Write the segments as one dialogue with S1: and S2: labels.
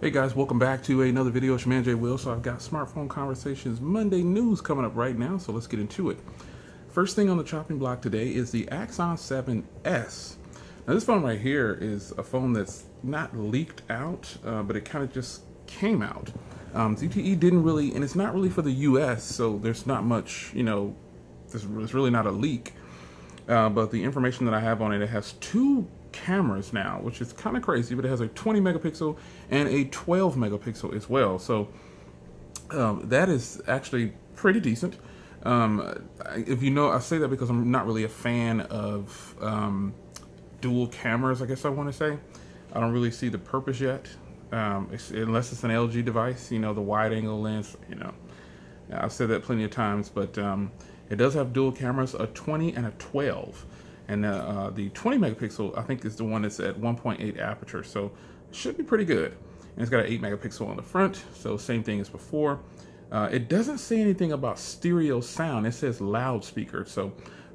S1: Hey guys, welcome back to another video. It's your man Jay Will. So I've got Smartphone Conversations Monday news coming up right now, so let's get into it. First thing on the chopping block today is the Axon 7S. Now this phone right here is a phone that's not leaked out, uh, but it kind of just came out. Um, ZTE didn't really, and it's not really for the US, so there's not much, you know, there's, there's really not a leak. Uh, but the information that I have on it, it has two cameras now, which is kind of crazy, but it has a 20 megapixel and a 12 megapixel as well. So um, that is actually pretty decent. Um, if you know, I say that because I'm not really a fan of um, dual cameras, I guess I want to say. I don't really see the purpose yet, um, it's, unless it's an LG device, you know, the wide angle lens, you know. I've said that plenty of times, but um, it does have dual cameras, a 20 and a 12. And uh, uh, the 20 megapixel, I think, is the one that's at 1.8 aperture. So it should be pretty good. And it's got an 8 megapixel on the front. So same thing as before. Uh, it doesn't say anything about stereo sound. It says loudspeaker. So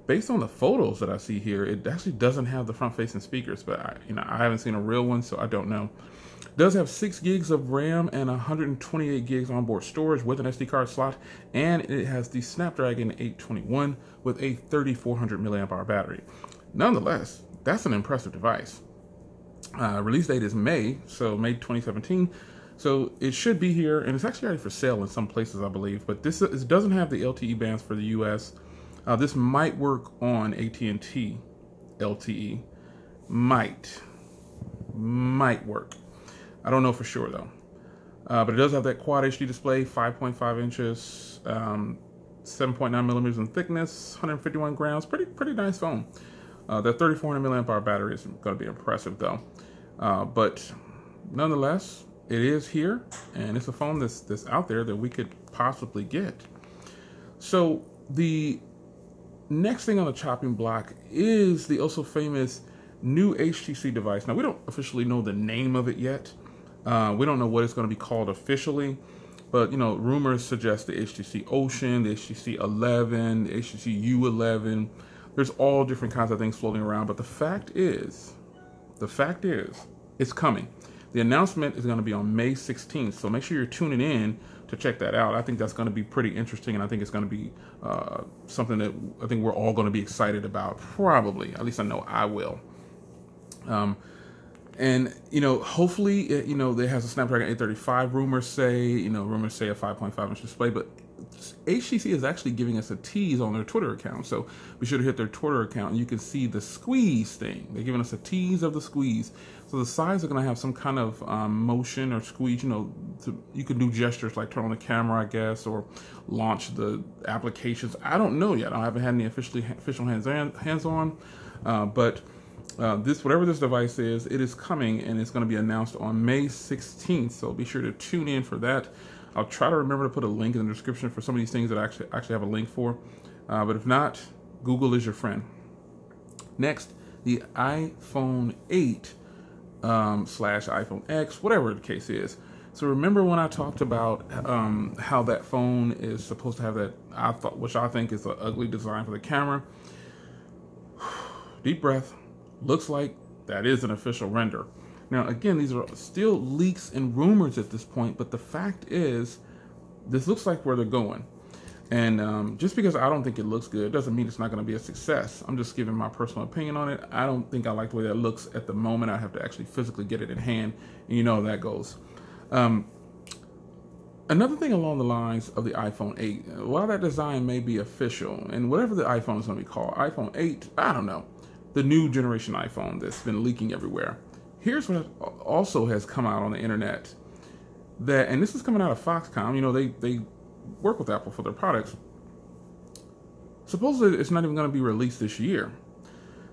S1: based on the photos that I see here, it actually doesn't have the front-facing speakers. But I, you know, I haven't seen a real one, so I don't know. It does have 6 gigs of RAM and 128 gigs onboard storage with an SD card slot. And it has the Snapdragon 821 with a 3400 milliamp hour battery. Nonetheless, that's an impressive device. Uh, release date is May, so May 2017. So it should be here, and it's actually already for sale in some places, I believe. But this, this doesn't have the LTE bands for the US. Uh, this might work on AT&T LTE. Might. Might work. I don't know for sure, though. Uh, but it does have that Quad HD display, 5.5 inches, um, 7.9 millimeters in thickness, 151 grams. Pretty, pretty nice phone. Uh, that 3400 milliamp hour battery is going to be impressive though. Uh, but nonetheless, it is here and it's a phone that's, that's out there that we could possibly get. So the next thing on the chopping block is the also famous new HTC device. Now we don't officially know the name of it yet. Uh, we don't know what it's going to be called officially, but you know, rumors suggest the HTC Ocean, the HTC 11, the HTC U11, there's all different kinds of things floating around, but the fact is, the fact is, it's coming. The announcement is going to be on May 16th, so make sure you're tuning in to check that out. I think that's going to be pretty interesting, and I think it's going to be uh, something that I think we're all going to be excited about. Probably, at least I know I will. Um, and you know, hopefully, it, you know, there has a Snapdragon 835. Rumors say, you know, rumors say a 5.5 inch display, but HTC is actually giving us a tease on their Twitter account. So be sure to hit their Twitter account and you can see the squeeze thing. They're giving us a tease of the squeeze. So the sides are going to have some kind of um, motion or squeeze. You know, to, you can do gestures like turn on the camera, I guess, or launch the applications. I don't know yet. I haven't had any officially official hands hands on, uh, but. Uh, this whatever this device is, it is coming and it's going to be announced on May 16th. So be sure to tune in for that. I'll try to remember to put a link in the description for some of these things that I actually actually have a link for. Uh, but if not, Google is your friend. Next, the iPhone 8 um, slash iPhone X, whatever the case is. So remember when I talked about um, how that phone is supposed to have that I thought, which I think is an ugly design for the camera. Deep breath. Looks like that is an official render. Now, again, these are still leaks and rumors at this point, but the fact is, this looks like where they're going. And um, just because I don't think it looks good doesn't mean it's not going to be a success. I'm just giving my personal opinion on it. I don't think I like the way that looks at the moment. I have to actually physically get it in hand, and you know how that goes. Um, another thing along the lines of the iPhone 8, while that design may be official, and whatever the iPhone is going to be called, iPhone 8, I don't know, the new generation iPhone that's been leaking everywhere here's what also has come out on the internet that, and this is coming out of Foxconn, you know, they, they work with Apple for their products. Supposedly it's not even going to be released this year.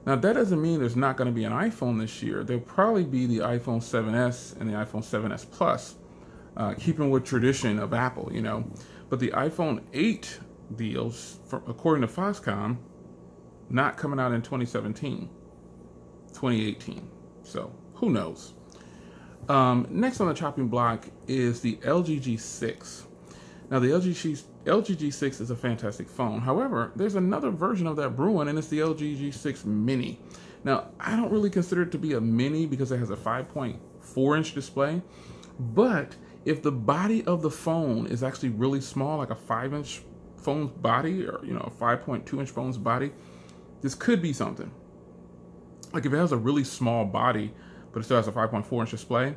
S1: Now that doesn't mean there's not going to be an iPhone this year. There'll probably be the iPhone 7s and the iPhone 7s Plus, uh, keeping with tradition of Apple, you know. But the iPhone 8 deals, for, according to Foxconn, not coming out in 2017, 2018. So who knows? Um, next on the chopping block is the LG G6. Now the LG, LG G6 is a fantastic phone. However, there's another version of that brewing and it's the LG G6 Mini. Now, I don't really consider it to be a mini because it has a 5.4 inch display, But if the body of the phone is actually really small, like a five inch phone's body or, you know, a 5.2 inch phone's body, this could be something. Like if it has a really small body, but it still has a 5.4 inch display,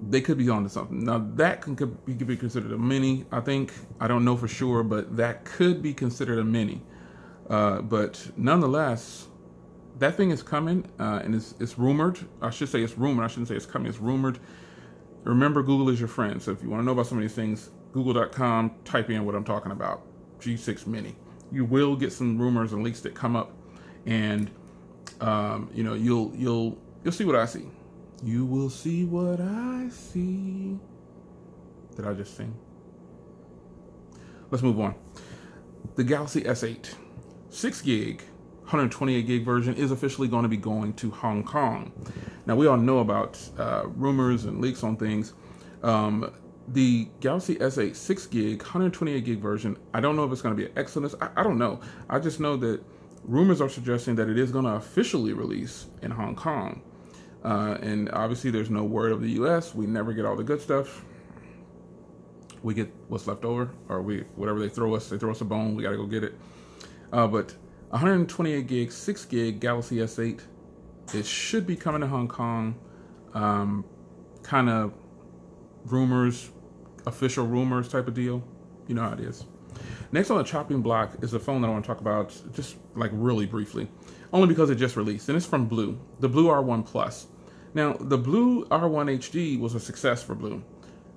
S1: they could be onto something. Now that can could be, could be considered a mini. I think I don't know for sure, but that could be considered a mini. Uh, but nonetheless, that thing is coming, uh, and it's, it's rumored. I should say it's rumored. I shouldn't say it's coming. It's rumored. Remember, Google is your friend. So if you want to know about some of these things, Google.com. Type in what I'm talking about. G6 Mini. You will get some rumors and leaks that come up, and um, you know you'll you'll you'll see what I see. You will see what I see. Did I just sing? Let's move on. The Galaxy S8, 6 gig, 128 gig version is officially going to be going to Hong Kong. Now, we all know about uh, rumors and leaks on things. Um, the Galaxy S8 6 gig, 128 gig version, I don't know if it's going to be an Exynos. I, I don't know. I just know that rumors are suggesting that it is going to officially release in Hong Kong. Uh, and obviously, there's no word of the US. We never get all the good stuff. We get what's left over, or we whatever they throw us. They throw us a bone. We got to go get it. Uh, but 128 gig, 6 gig Galaxy S8. It should be coming to Hong Kong. Um, kind of rumors, official rumors type of deal. You know how it is. Next on the chopping block is a phone that I want to talk about just like really briefly, only because it just released, and it's from BLU, the BLU R1 Plus. Now, the BLU R1 HD was a success for BLU.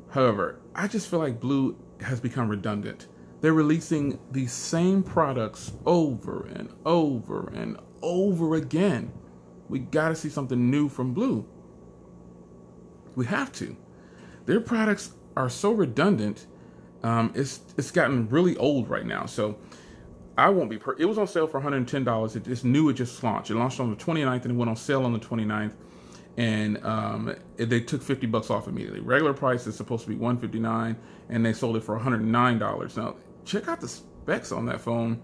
S1: However, I just feel like BLU has become redundant. They're releasing these same products over and over and over again. We got to see something new from BLU. We have to. Their products are so redundant. Um, it's it's gotten really old right now. So I won't be. It was on sale for $110. It just knew it just launched. It launched on the 29th and it went on sale on the 29th. And um, it, they took 50 bucks off immediately. Regular price is supposed to be 159 and they sold it for $109. Now, check out the specs on that phone.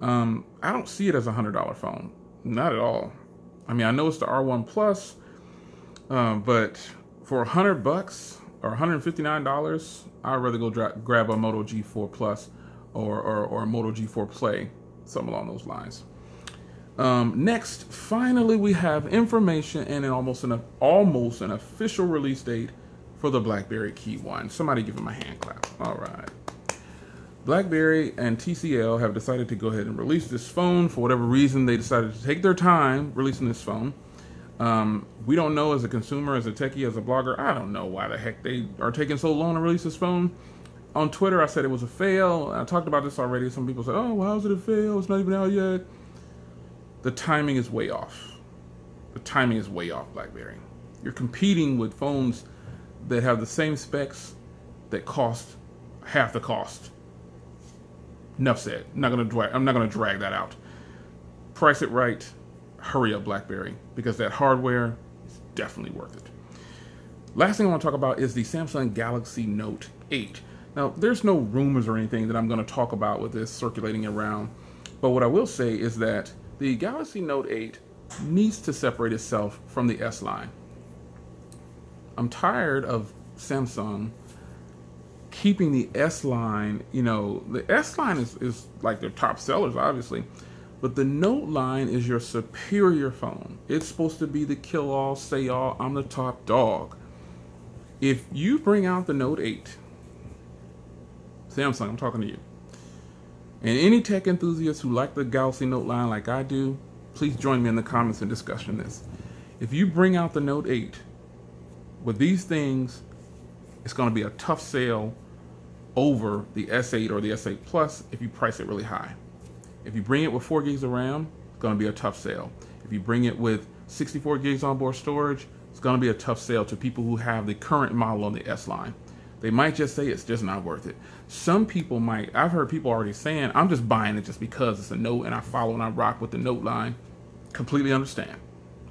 S1: Um, I don't see it as a $100 phone. Not at all. I mean, I know it's the R1 Plus, um, but for 100 bucks, or $159, I'd rather go grab a Moto G4 Plus or, or, or a Moto G4 Play, something along those lines. Um, next, finally, we have information and an almost an almost an official release date for the BlackBerry KEYone. Somebody give him a hand clap. All right. BlackBerry and TCL have decided to go ahead and release this phone for whatever reason. They decided to take their time releasing this phone. Um, we don't know as a consumer, as a techie, as a blogger. I don't know why the heck they are taking so long to release this phone. On Twitter, I said it was a fail. I talked about this already. Some people said, "Oh, how's it a fail? It's not even out yet." The timing is way off. The timing is way off. BlackBerry. You're competing with phones that have the same specs that cost half the cost. Enough said. I'm not gonna drag. I'm not gonna drag that out. Price it right hurry up BlackBerry because that hardware is definitely worth it. Last thing I want to talk about is the Samsung Galaxy Note 8. Now, there's no rumors or anything that I'm going to talk about with this circulating around, but what I will say is that the Galaxy Note 8 needs to separate itself from the S line. I'm tired of Samsung keeping the S line, you know, the S line is, is like their top sellers, obviously, but the Note line is your superior phone. It's supposed to be the kill all, say all, I'm the top dog. If you bring out the Note 8, Samsung, I'm talking to you, and any tech enthusiasts who like the Galaxy Note line like I do, please join me in the comments and discussion this. If you bring out the Note 8 with these things, it's going to be a tough sale over the S8 or the S8 Plus if you price it really high. If you bring it with 4 gigs of RAM, it's going to be a tough sale. If you bring it with 64 gigs onboard storage, it's going to be a tough sale to people who have the current model on the S line. They might just say it's just not worth it. Some people might, I've heard people already saying, I'm just buying it just because it's a Note and I follow and I rock with the Note line. Completely understand.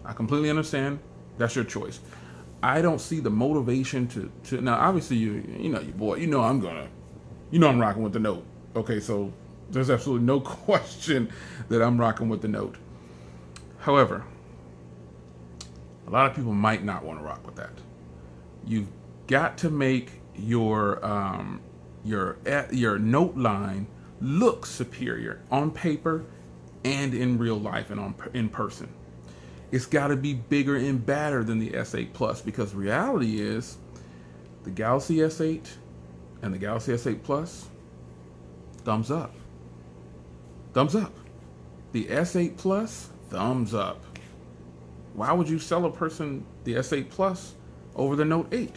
S1: I completely understand. That's your choice. I don't see the motivation to, to now obviously you you know you boy, you know I'm gonna you know I'm rocking with the Note. Okay, so there's absolutely no question that I'm rocking with the note. However, a lot of people might not want to rock with that. You've got to make your um, your your note line look superior on paper and in real life and on in person. It's got to be bigger and badder than the S8 Plus because reality is the Galaxy S8 and the Galaxy S8 Plus thumbs up. Thumbs up. The S8 Plus thumbs up. Why would you sell a person the S8 Plus over the Note 8?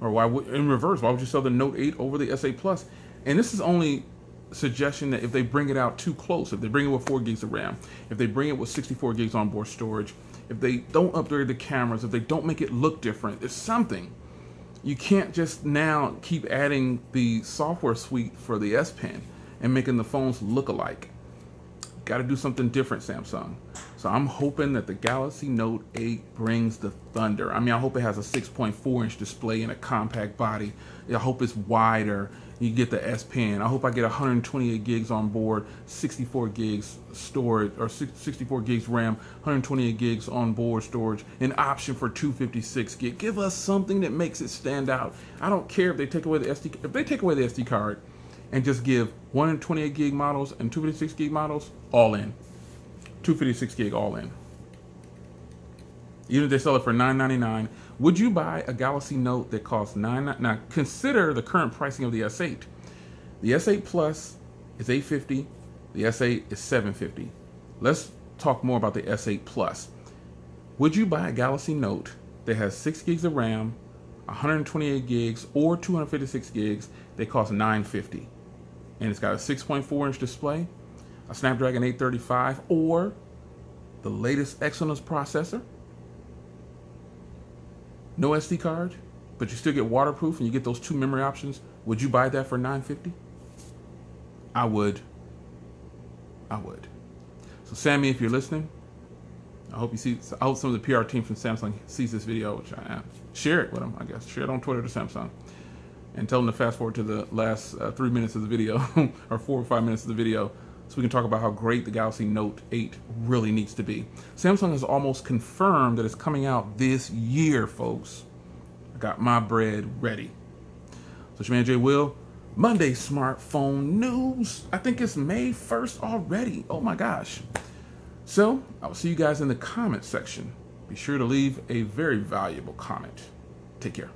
S1: Or why would in reverse, why would you sell the Note 8 over the S8 Plus? And this is only suggestion that if they bring it out too close, if they bring it with 4 gigs of RAM, if they bring it with 64 gigs onboard storage, if they don't upgrade the cameras, if they don't make it look different, there's something. You can't just now keep adding the software suite for the S Pen and making the phones look alike. Got to do something different, Samsung. So I'm hoping that the Galaxy Note 8 brings the thunder. I mean, I hope it has a 6.4 inch display and a compact body. I hope it's wider. You get the S Pen. I hope I get 128 gigs on board, 64 gigs storage, or 64 gigs RAM, 128 gigs on board storage, an option for 256 gig. Give us something that makes it stand out. I don't care if they take away the SD. If they take away the SD card and just give 128 gig models and 256 gig models, all in. 256 gig all in. Even if they sell it for 9.99, would you buy a Galaxy Note that costs 9 Now consider the current pricing of the S8. The S8 Plus is 850, the S8 is 750. Let's talk more about the S8 Plus. Would you buy a Galaxy Note that has 6 gigs of RAM, 128 gigs, or 256 gigs that cost 950? And it's got a 6.4 inch display, a Snapdragon 835 or the latest Exynos processor. No SD card, but you still get waterproof and you get those two memory options. Would you buy that for 950? I would. I would. So Sammy, if you're listening, I hope you see. I hope some of the PR team from Samsung sees this video, which I am. Share it with them, I guess. Share it on Twitter to Samsung, and tell them to fast forward to the last uh, three minutes of the video, or four or five minutes of the video, so we can talk about how great the Galaxy Note 8 really needs to be. Samsung has almost confirmed that it's coming out this year, folks. I got my bread ready. So it's man Jay Will. Monday smartphone news. I think it's May 1st already. Oh my gosh. So I'll see you guys in the comment section. Be sure to leave a very valuable comment. Take care.